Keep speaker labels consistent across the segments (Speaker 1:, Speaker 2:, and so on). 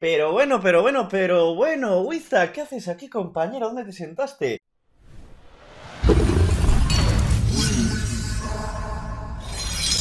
Speaker 1: Pero bueno, pero bueno, pero bueno, Wiza, ¿qué haces aquí, compañero? ¿Dónde te sentaste?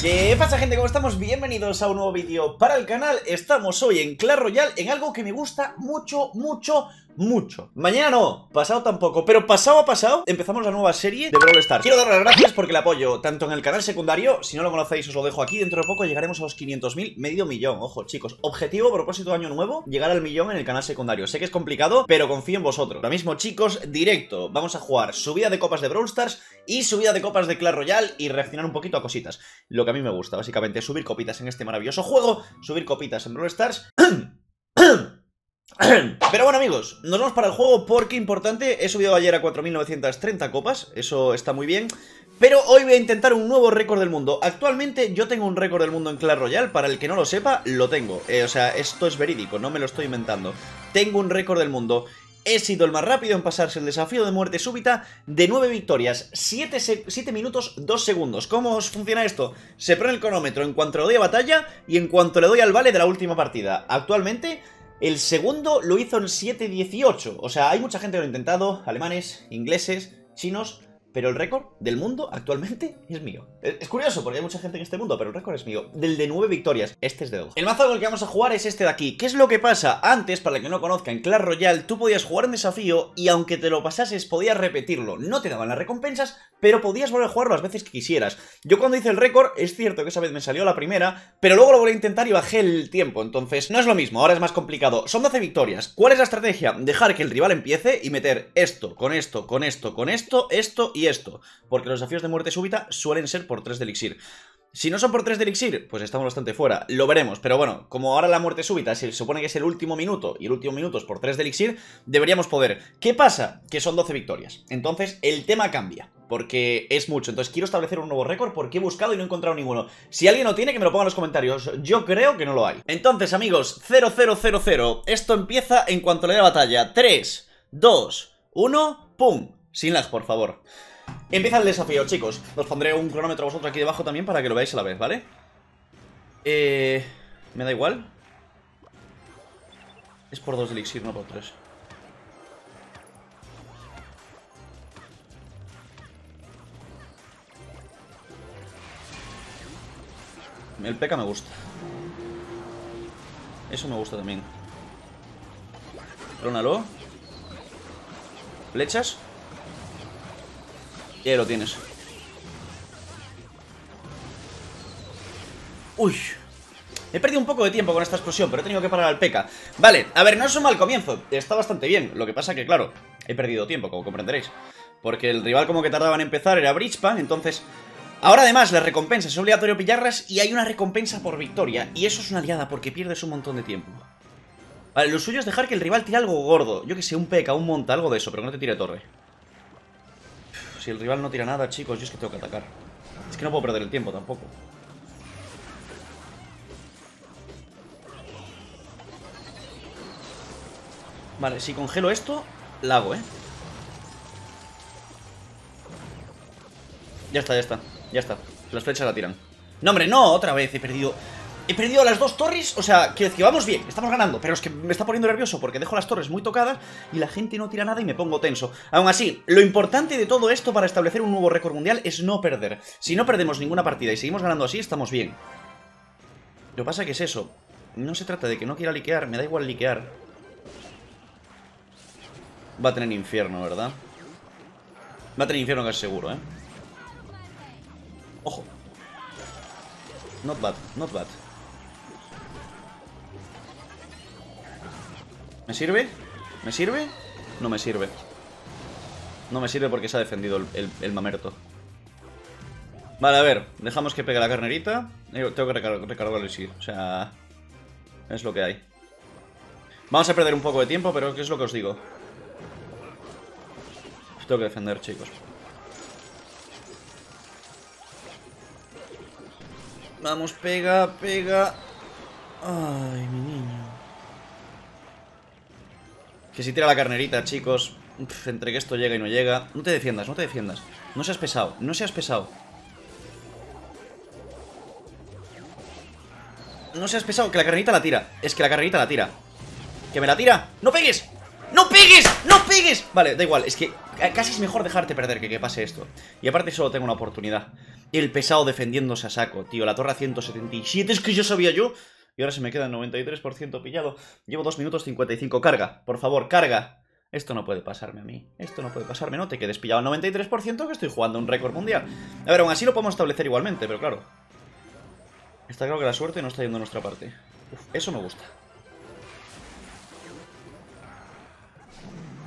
Speaker 1: ¿Qué pasa gente? ¿Cómo estamos? Bienvenidos a un nuevo vídeo para el canal Estamos hoy en Clash Royale en algo que me gusta mucho, mucho, mucho. Mañana no, pasado tampoco, pero pasado a pasado empezamos la nueva serie de Brawl Stars. Quiero dar las gracias porque el apoyo, tanto en el canal secundario, si no lo conocéis os lo dejo aquí Dentro de poco llegaremos a los 500.000, medio millón, ojo chicos. Objetivo, propósito de año nuevo, llegar al millón en el canal secundario. Sé que es complicado, pero confío en vosotros. Ahora mismo chicos, directo, vamos a jugar subida de copas de Brawl Stars Y subida de copas de Clash Royale y reaccionar un poquito a cositas. Lo que a mí me gusta, básicamente, subir copitas en este maravilloso juego Subir copitas en Brawl Stars Pero bueno amigos, nos vamos para el juego porque importante, he subido ayer a 4.930 copas, eso está muy bien Pero hoy voy a intentar un nuevo récord del mundo Actualmente yo tengo un récord del mundo en Clash Royale, para el que no lo sepa, lo tengo eh, O sea, esto es verídico, no me lo estoy inventando Tengo un récord del mundo He sido el más rápido en pasarse el desafío de muerte súbita de 9 victorias, 7, 7, minutos 2 segundos. ¿Cómo funciona esto? Se pone el cronómetro en cuanto le doy a batalla y en cuanto le doy al vale de la última partida. Actualmente el segundo lo hizo en 7.18. O sea, hay mucha gente que lo ha intentado, alemanes, ingleses, chinos, pero el récord del mundo actualmente es mío. Es curioso porque hay mucha gente en este mundo, pero el récord es mío. Del de 9 victorias, este es de 2. El mazo con el que vamos a jugar es este de aquí. ¿Qué es lo que pasa? Antes, para el que no conozca, en Clash Royale tú podías jugar en desafío y aunque te lo pasases podías repetirlo. No te daban las recompensas, pero podías volver a jugarlo las veces que quisieras. Yo cuando hice el récord, es cierto que esa vez me salió la primera, pero luego lo volví a intentar y bajé el tiempo. Entonces, no es lo mismo, ahora es más complicado. Son 12 victorias. ¿Cuál es la estrategia? Dejar que el rival empiece y meter esto, con esto, con esto, con esto, esto y esto porque los desafíos de muerte súbita suelen ser por 3 de elixir. Si no son por 3 de elixir, pues estamos bastante fuera. Lo veremos, pero bueno, como ahora la muerte súbita se supone que es el último minuto y el último minuto es por 3 de elixir, deberíamos poder. ¿Qué pasa? Que son 12 victorias. Entonces el tema cambia, porque es mucho. Entonces quiero establecer un nuevo récord porque he buscado y no he encontrado ninguno. Si alguien lo tiene, que me lo ponga en los comentarios. Yo creo que no lo hay. Entonces, amigos, 0000. Esto empieza en cuanto le dé batalla. 3, 2, 1, ¡pum! Sin las, por favor. Empieza el desafío, chicos. Os pondré un cronómetro vosotros aquí debajo también para que lo veáis a la vez, ¿vale? Eh... Me da igual. Es por dos elixir, no por tres. El peca me gusta. Eso me gusta también. Rónalo. Flechas. Y ahí lo tienes. Uy. He perdido un poco de tiempo con esta explosión, pero he tenido que parar al P.K. Vale, a ver, no es un mal comienzo. Está bastante bien. Lo que pasa que, claro, he perdido tiempo, como comprenderéis. Porque el rival como que tardaba en empezar era Bridgepan, entonces... Ahora además las recompensas es obligatorio pillarlas y hay una recompensa por victoria. Y eso es una liada porque pierdes un montón de tiempo. Vale, lo suyo es dejar que el rival tire algo gordo. Yo que sé, un P.K., un monta, algo de eso, pero no te tire torre. Si el rival no tira nada, chicos, yo es que tengo que atacar. Es que no puedo perder el tiempo tampoco. Vale, si congelo esto, la hago, ¿eh? Ya está, ya está, ya está. Las flechas la tiran. No, hombre, no, otra vez he perdido... He perdido las dos torres, o sea, que, que vamos bien, estamos ganando Pero es que me está poniendo nervioso porque dejo las torres muy tocadas Y la gente no tira nada y me pongo tenso. Aún así, lo importante de todo esto para establecer un nuevo récord mundial es no perder. Si no perdemos ninguna partida y seguimos ganando así, estamos bien. Lo que pasa que es eso No se trata de que no quiera liquear, me da igual liquear Va a tener infierno, ¿verdad? Va a tener infierno es seguro, ¿eh? Ojo. Not bad, not bad ¿Me sirve? ¿Me sirve? No me sirve. No me sirve porque se ha defendido el, mamerto. Vale, a ver. Dejamos que pegue la carnerita. Tengo que recargar, recargarlo y. O sea... Es lo que hay. Vamos a perder un poco de tiempo, pero ¿qué es lo que os digo? Tengo que defender, chicos. Vamos, pega, pega. Ay, mi niño. Que si tira la carnerita, chicos Entre que esto llega y no llega. No te defiendas, no te defiendas. No seas pesado, no seas pesado. No seas pesado, que la carnerita la tira. Es que la carnerita la tira. Que me la tira ¡No pegues! ¡No pegues! ¡No pegues! Vale, da igual, es que casi es mejor dejarte perder que que pase esto. Y aparte solo tengo una oportunidad. El pesado defendiéndose a saco, tío La torre a 177, es que yo sabía yo Y ahora se me queda el 93% pillado Llevo 2 minutos 55, carga, por favor, carga esto no puede pasarme a mí. Esto no puede pasarme. No te quedes pillado al 93% que estoy jugando un récord mundial. A ver, aún así lo podemos establecer igualmente, pero claro. Está claro que la suerte no está yendo a nuestra parte. eso me gusta.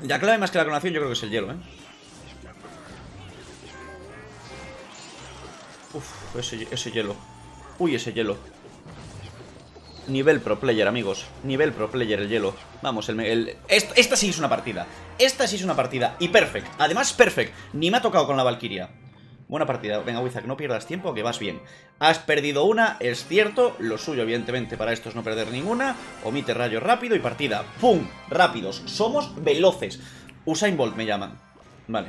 Speaker 1: La clave más que la clonación yo creo que es el hielo, ¿eh? Uf, ese, ese hielo. Uy, ese hielo. Nivel pro player, amigos. Nivel pro player el hielo. Vamos, el, esta sí es una partida. Esta sí es una partida. Y perfect. Además, perfect. Ni me ha tocado con la Valkyria. Buena partida. Venga, Wizak, no pierdas tiempo, que vas bien. Has perdido una, es cierto. Lo suyo, evidentemente, para esto es no perder ninguna. Omite rayo rápido y partida. ¡Pum! Rápidos. Somos veloces. Usain Bolt me llaman. Vale.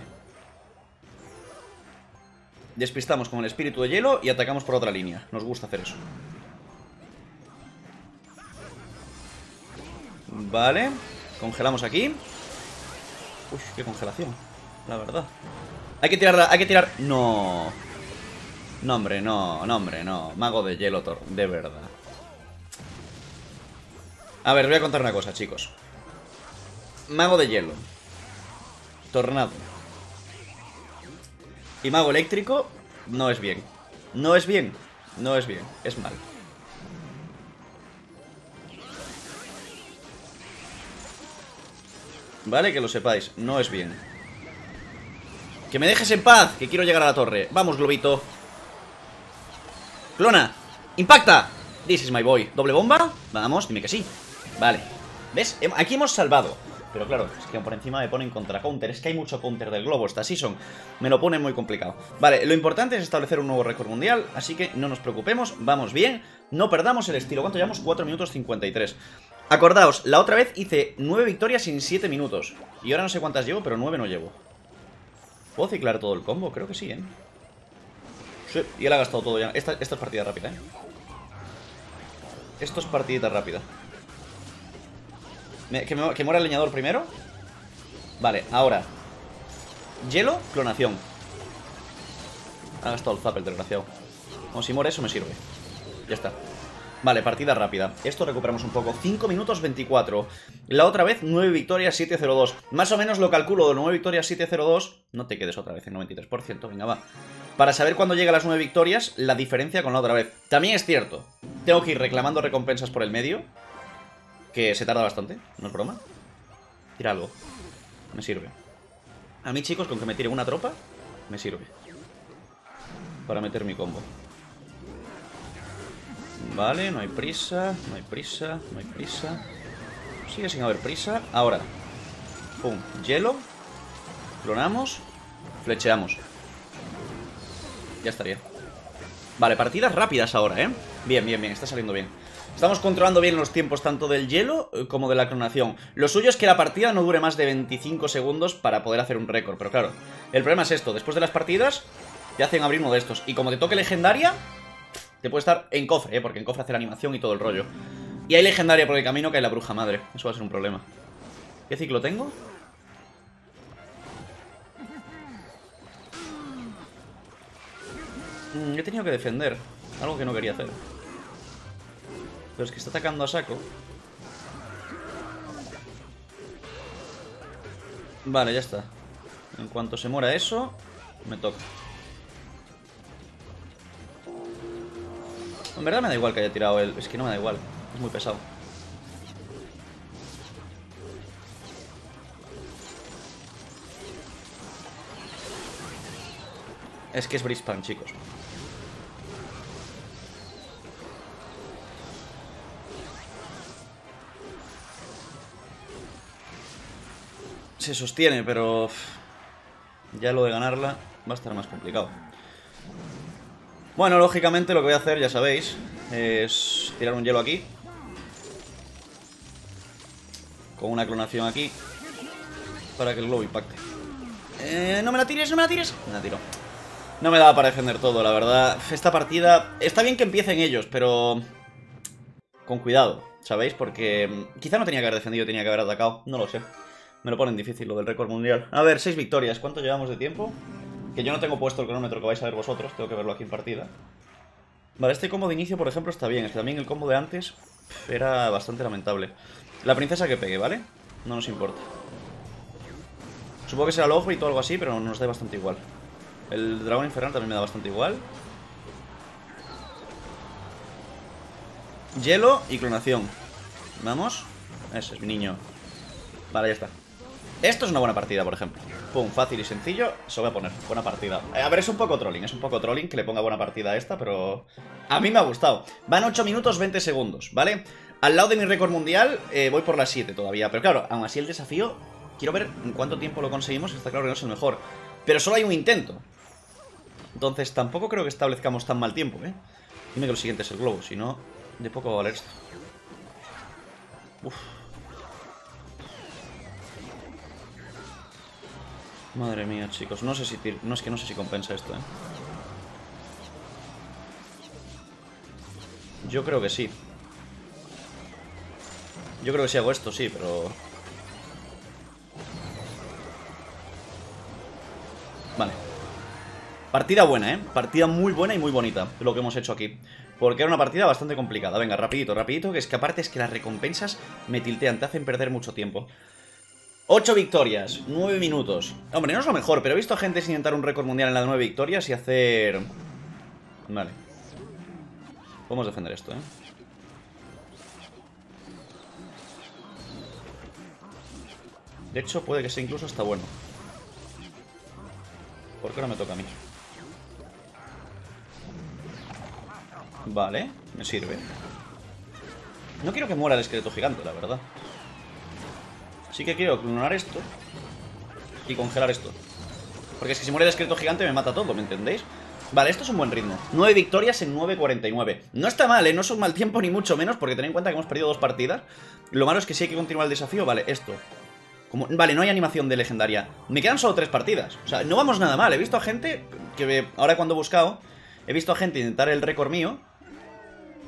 Speaker 1: Despistamos con el espíritu de hielo y atacamos por otra línea. Nos gusta hacer eso. Vale. Congelamos aquí. Uy, qué congelación. La verdad. Hay que tirar... Hay que tirar... No. No, hombre, no. No, hombre, no. Mago de hielo, de verdad. A ver, voy a contar una cosa, chicos. Mago de hielo. Tornado. Y mago eléctrico no es bien. No es bien. No es bien. Es mal. ¿Vale? Que lo sepáis, no es bien ¡Que me dejes en paz! Que quiero llegar a la torre ¡Vamos, globito! ¡Clona! ¡Impacta! This is my boy ¿Doble bomba? Vamos, dime que sí Vale ¿Ves? Aquí hemos salvado pero claro, es que por encima me ponen contra counter Es que hay mucho counter del globo esta season Me lo pone muy complicado Vale, lo importante es establecer un nuevo récord mundial Así que no nos preocupemos, vamos bien No perdamos el estilo ¿Cuánto llevamos? 4 minutos 53 Acordaos, la otra vez hice 9 victorias en 7 minutos. Y ahora no sé cuántas llevo, pero 9 no llevo. ¿Puedo ciclar todo el combo? Creo que sí, ¿eh? Y él ha gastado todo ya. Esta, es partida rápida, ¿eh? Esto es partidita rápida. que, que muera el leñador primero. Vale, ahora. Hielo, clonación. Ha gastado el zap el desgraciado. Como si muere eso me sirve. Ya está. Vale, partida rápida. Esto recuperamos un poco. 5 minutos 24. La otra vez, 9 victorias, 7-0-2. Más o menos lo calculo de 9 victorias, 7-0-2. No te quedes otra vez en 93%, venga, va. Para saber cuándo llega las 9 victorias, la diferencia con la otra vez. También es cierto, tengo que ir reclamando recompensas por el medio. Que se tarda bastante, no es broma. Tira algo. Me sirve. A mí, chicos, con que me tire una tropa, me sirve. Para meter mi combo. Vale, no hay prisa, no hay prisa, no hay prisa. Sigue sin haber prisa. Ahora. Pum, hielo. Clonamos. Flecheamos. Ya estaría. Vale, partidas rápidas ahora, ¿eh? Bien, bien, bien, está saliendo bien. Estamos controlando bien los tiempos tanto del hielo eh, como de la clonación. Lo suyo es que la partida no dure más de 25 segundos para poder hacer un récord. Pero claro, el problema es esto. Después de las partidas, te hacen abrir uno de estos. Y como te toque legendaria, te puede estar en cofre, ¿eh? porque en cofre hace la animación y todo el rollo. Y hay legendaria por el camino que hay la bruja madre. Eso va a ser un problema. ¿Qué ciclo tengo? Mm, he tenido que defender. Algo que no quería hacer. Pero es que está atacando a saco. Vale, ya está. En cuanto se muera eso, me toca. En verdad me da igual que haya tirado él. Es que no me da igual. Es muy pesado. Es que es Brispan, chicos. Se sostiene, pero... Ya lo de ganarla va a estar más complicado. Bueno, lógicamente lo que voy a hacer, ya sabéis, es tirar un hielo aquí. Con una clonación aquí. Para que el globo impacte. Eh, no me la tires, no me la tires. Me la tiro. No me daba para defender todo, la verdad. Esta partida... Está bien que empiecen ellos, pero... Con cuidado. ¿sabéis? Porque mm, quizá no tenía que haber defendido, tenía que haber atacado, no lo sé. Me lo ponen difícil lo del récord mundial. A ver, seis victorias, ¿cuánto llevamos de tiempo? Que yo no tengo puesto el cronómetro que vais a ver vosotros, tengo que verlo aquí en partida. Vale, este combo de inicio, por ejemplo, está bien. Es que también el combo de antes era bastante lamentable. La princesa que pegue, ¿vale? No nos importa. Supongo que será el ojo y todo algo así, pero nos da bastante igual. El dragón infernal también me da bastante igual. Hielo y clonación. Vamos. Ese es mi niño. Vale, ya está. Esto es una buena partida, por ejemplo. Pum, fácil y sencillo. Eso voy a poner. Buena partida. Eh, a ver, es un poco trolling. Es un poco trolling que le ponga buena partida a esta, pero... A mí me ha gustado. Van 8 minutos 20 segundos, ¿vale? Al lado de mi récord mundial eh, voy por las 7 todavía. Pero claro, aún así el desafío... Quiero ver en cuánto tiempo lo conseguimos. Está claro que no es el mejor. Pero solo hay un intento. Entonces tampoco creo que establezcamos tan mal tiempo, ¿eh? Dime que lo siguiente es el globo. Si no, de poco va a valer esto. Uf. Madre mía, chicos. No sé si... No es que no sé si compensa esto, ¿eh? Yo creo que sí. Yo creo que sí hago esto, sí, pero... Vale. Partida buena, ¿eh? Partida muy buena y muy bonita, lo que hemos hecho aquí. Porque era una partida bastante complicada. Venga, rapidito, rapidito, que es que aparte es que las recompensas me tiltean, te hacen perder mucho tiempo. 8 victorias, 9 minutos. Hombre, no es lo mejor, pero he visto a gente intentar un récord mundial en las 9 victorias y hacer... Vale. Podemos defender esto, ¿eh? De hecho, puede que sea incluso hasta bueno. ¿Por qué no me toca a mí? Vale, me sirve. No quiero que muera el esqueleto gigante, la verdad. Sí que quiero clonar esto y congelar esto. Porque es que si muere el esqueleto gigante me mata todo, ¿me entendéis? Vale, esto es un buen ritmo. 9 victorias en 9.49. No está mal, ¿eh? No es un mal tiempo ni mucho menos, porque tened en cuenta que hemos perdido dos partidas. Lo malo es que si hay que continuar el desafío, vale, esto. Vale, no hay animación de legendaria. Me quedan solo tres partidas. O sea, no vamos nada mal. He visto a gente que ahora cuando he buscado, he visto a gente intentar el récord mío.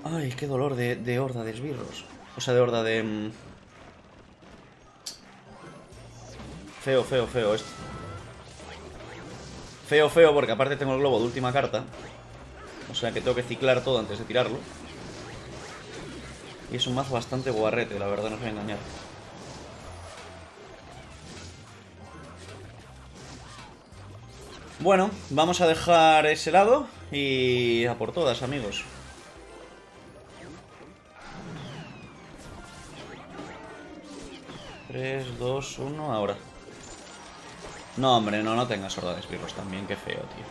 Speaker 1: Ay, qué dolor de, de horda de esbirros. O sea, de horda de... Feo, feo, feo esto. Feo, feo, porque aparte tengo el globo de última carta. O sea que tengo que ciclar todo antes de tirarlo. Y es un mazo bastante guarrete, la verdad, no os voy a engañar. Bueno, vamos a dejar ese lado y a por todas, amigos. Tres, dos, uno, ahora. No, hombre, no, no tengas horda de también, qué feo, tío.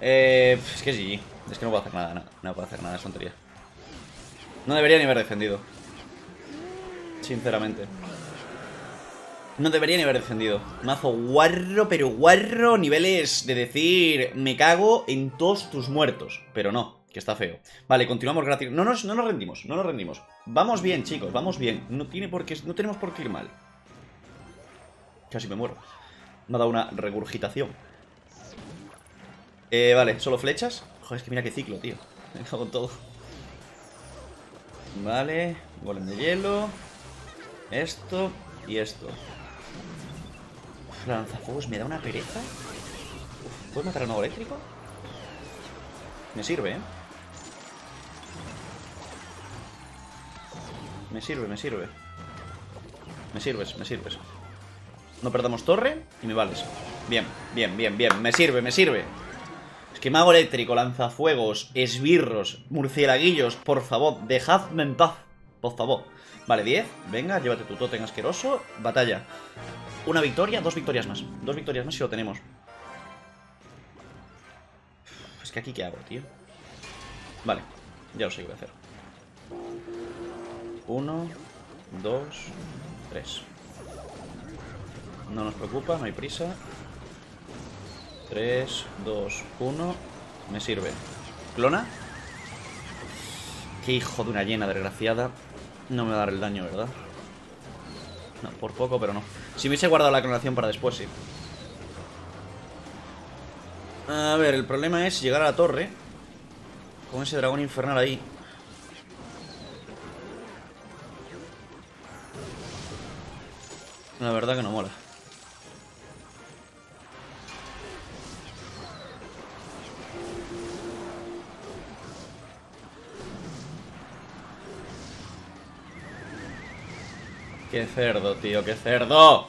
Speaker 1: Eh, es que sí, es que no puedo hacer nada, no, no puedo hacer nada, es tontería. No debería ni haber defendido. Sinceramente. No debería ni haber defendido. Mazo guarro, pero guarro, niveles de decir, me cago en todos tus muertos. Pero no, que está feo. Vale, continuamos gratis. No nos, no nos rendimos, no nos rendimos. Vamos bien, chicos, vamos bien. No, tiene por qué, no tenemos por qué ir mal. Casi me muero. Me ha dado una regurgitación. Eh, vale, solo flechas. Joder, es que mira qué ciclo, tío. Me cago en todo. Vale, golem de hielo. Esto y esto. Uf, lanzafuegos me da una pereza. ¿Puedo matar a nuevo eléctrico? Me sirve, ¿eh? Me sirve, me sirve. Me sirves, me sirves. No perdamos torre y me vales. Bien, bien, bien, bien. Me sirve, me sirve. Es mago eléctrico, lanzafuegos, esbirros, murcielaguillos, por favor, dejadme en paz. Por favor. Vale, 10. Venga, llévate tu totem asqueroso. Batalla. Una victoria, dos victorias más. Dos victorias más si lo tenemos. Es que aquí, ¿qué hago, tío? Vale, ya lo sé qué voy a hacer. Uno, dos, tres. No nos preocupa, no hay prisa. 3, 2, 1. Me sirve. ¿Clona? Qué hijo de una llena, desgraciada. No me va a dar el daño, ¿verdad? No, por poco, pero no. Si me hubiese guardado la clonación para después, sí. A ver, el problema es llegar a la torre. Con ese dragón infernal ahí. La verdad que no mola. Qué cerdo, tío, qué cerdo.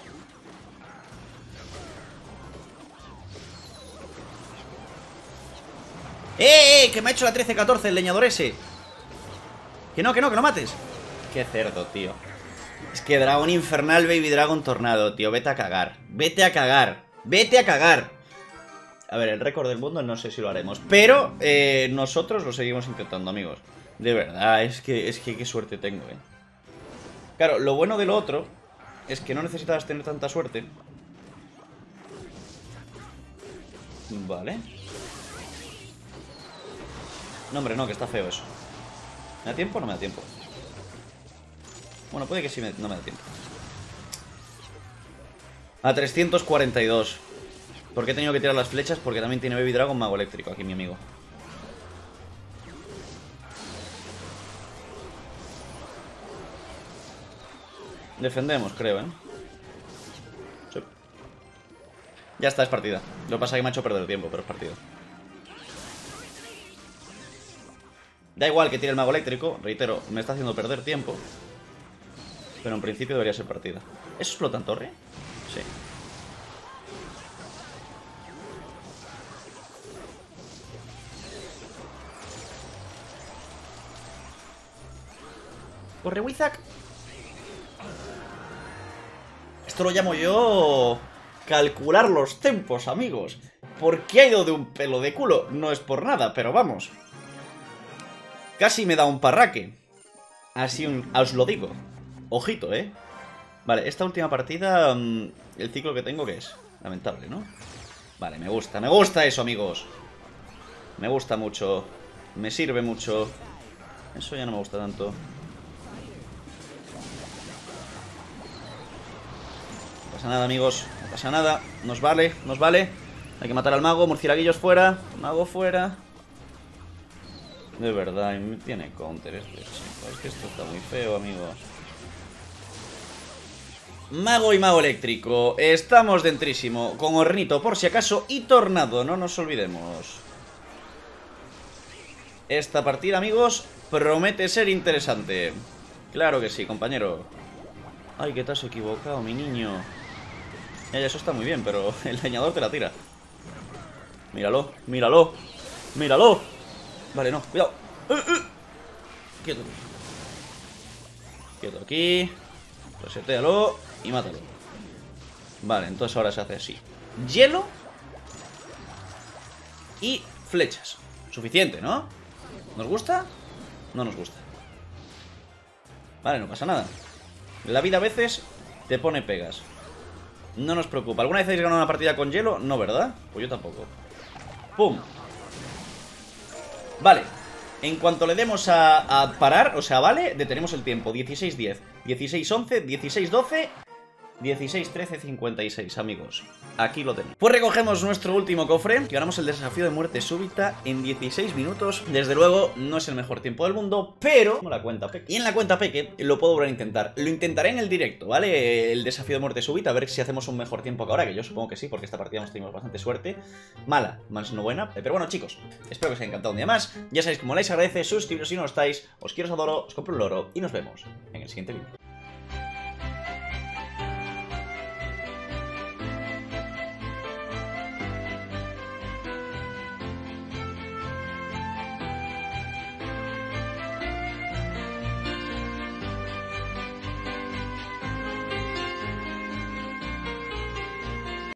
Speaker 1: ¡Eh, eh! Que me ha hecho la 13-14 el leñador ese. Que no, que no, que no mates. Qué cerdo, tío. Es que Dragón Infernal, Baby Dragon Tornado, tío. Vete a cagar. Vete a cagar. Vete a cagar. A ver, el récord del mundo no sé si lo haremos. Pero eh, nosotros lo seguimos intentando, amigos. De verdad, es que, es que qué suerte tengo, eh. Claro, lo bueno de lo otro es que no necesitas tener tanta suerte. Vale. No, hombre, no, que está feo eso. ¿Me da tiempo o no me da tiempo? Bueno, puede que sí no me da tiempo. A 342. ¿Por qué he tenido que tirar las flechas? Porque también tiene Baby Dragon Mago Eléctrico aquí, mi amigo. Defendemos, creo, ¿eh? Ya está, es partida. Lo que pasa es que me ha hecho perder tiempo, pero es partida. Da igual que tire el mago eléctrico, reitero, me está haciendo perder tiempo. Pero en principio debería ser partida. ¿Eso explota en torre? Sí. Corre, Wizak. Esto llamo yo... Calcular los tempos, amigos. ¿Por qué ha ido de un pelo de culo? No es por nada, pero vamos. Casi me da un parraque. Así os lo digo. Ojito, ¿eh? Vale, esta última partida, mm, el ciclo que tengo, ¿qué es? Lamentable, ¿no? Vale, me gusta, me gusta eso, amigos. Me gusta mucho. Me sirve mucho. Eso ya no me gusta tanto. Pasa nada, amigos. No pasa nada. Nos vale, nos vale. Hay que matar al mago. Murcielaguillos fuera. Mago fuera. De verdad, tiene counter este. Es que esto está muy feo, amigos. Mago y mago eléctrico. Estamos dentrísimo. Con hornito, por si acaso. Y tornado, no nos olvidemos. Esta partida, amigos, promete ser interesante. Claro que sí, compañero. Ay, que te has equivocado, mi niño. Ya, eso está muy bien, pero el leñador te la tira. Míralo, míralo. Míralo. Vale, no, cuidado uh, uh. Quieto Quieto aquí Resetealo y mátalo Vale, entonces ahora se hace así Hielo Y flechas Suficiente, ¿no? ¿Nos gusta? No nos gusta Vale, no pasa nada La vida a veces te pone pegas No nos preocupa ¿Alguna vez habéis ganado una partida con hielo? No, ¿verdad? Pues yo tampoco ¡Pum! Vale, en cuanto le demos a, parar, o sea, vale, detenemos el tiempo 16-10, 16-11, 16-12 16, 13, 56, amigos. Aquí lo tenemos. Pues recogemos nuestro último cofre y ganamos el desafío de muerte súbita en 16 minutos. Desde luego, no es el mejor tiempo del mundo, pero... Y en la cuenta Peque lo puedo volver a intentar. Lo intentaré en el directo, ¿vale? El desafío de muerte súbita, a ver si hacemos un mejor tiempo que ahora, que yo supongo que sí, porque esta partida hemos tenido bastante suerte. Mala, más no buena. Pero bueno, chicos, espero que os haya encantado un día más. Ya sabéis, como likes agradece, suscribiros si no lo estáis. Os quiero, os adoro, os compro un loro y nos vemos en el siguiente vídeo.